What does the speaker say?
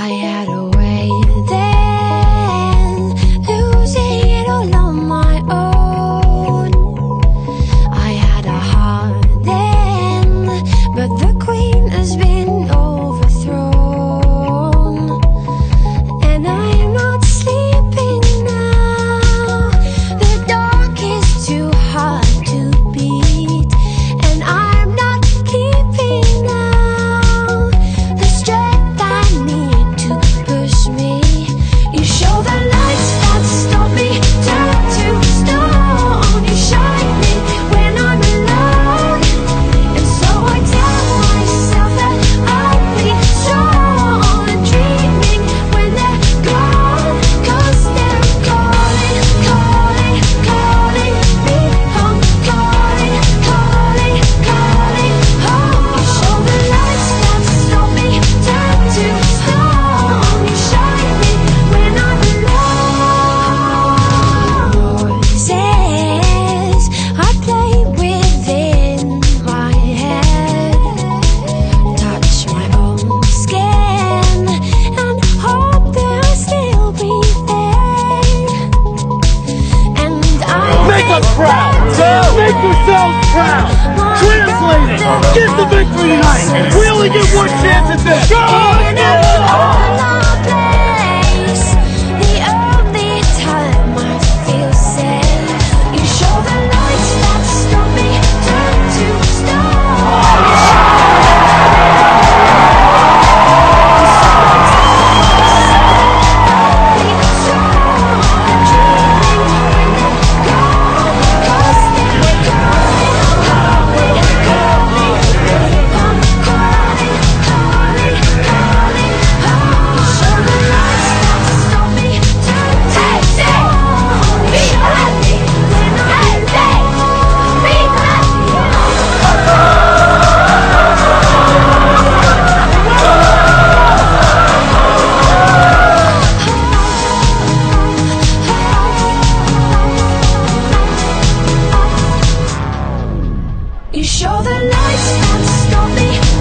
I had a Get the victory tonight. We only get one chance at this. Go! You show the lights won't stop me.